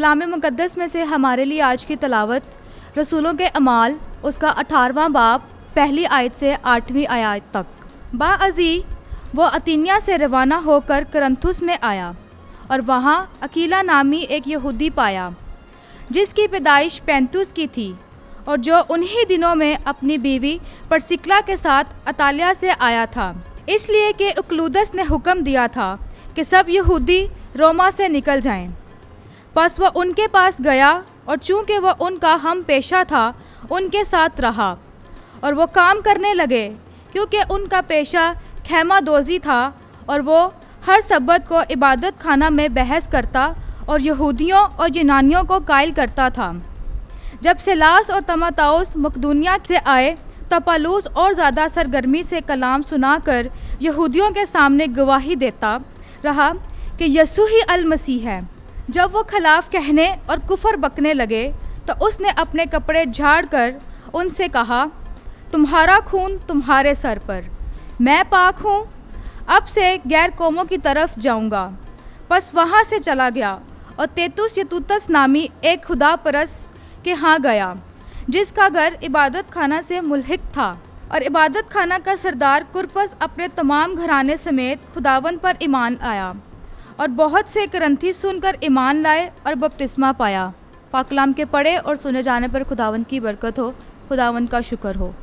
कलाम मुक़दस में से हमारे लिए आज की तलावत, रसूलों के अमाल, उसका अठारहवा बाब, पहली आयत से आठवीं आयत तक बाज़ी वो अतीनिया से रवाना होकर करंथुस में आया और वहाँ अकीला नामी एक यहूदी पाया, जिसकी पैदाइश पैंतुस की थी और जो उन्हीं दिनों में अपनी बीवी परसिकला के साथ अतालिया से आया था इसलिए कि उकलूदस ने हुक्म दिया था कि सब यहूदी रोमा से निकल जाएँ। बस वह उनके पास गया और चूँकि वह उनका हम पेशा था, उनके साथ रहा। और वो काम करने लगे, क्योंकि उनका पेशा खेमा दोजी था और वो हर सबत को इबादत खाना में बहस करता और यहूदियों और यूनानियों को कायल करता था। जब सिलास और तमाताउस मकदूनिया से आए तब पालूस और ज़्यादा सरगर्मी से कलाम सुनाकर यहूदियों के सामने गवाही देता रहा कि यसु ही अल मसीह है। जब वो खिलाफ कहने और कुफर बकने लगे तो उसने अपने कपड़े झाड़ कर उनसे कहा, तुम्हारा खून तुम्हारे सर पर। मैं पाक हूँ, अब से गैर कौमों की तरफ़ जाऊँगा। बस वहाँ से चला गया और तेतुस यतुतस नामी एक खुदा परस के यहाँ गया, जिसका घर इबादत खाना से मुलहिक था। और इबादत खाना का सरदार कुरपस अपने तमाम घराने समेत खुदावन पर ईमान आया। और बहुत से ग्रंथी सुनकर ईमान लाए और बपतिस्मा पाया। पाकलाम के पढ़े और सुने जाने पर खुदावन की बरकत हो खुदावन का शुक्र हो।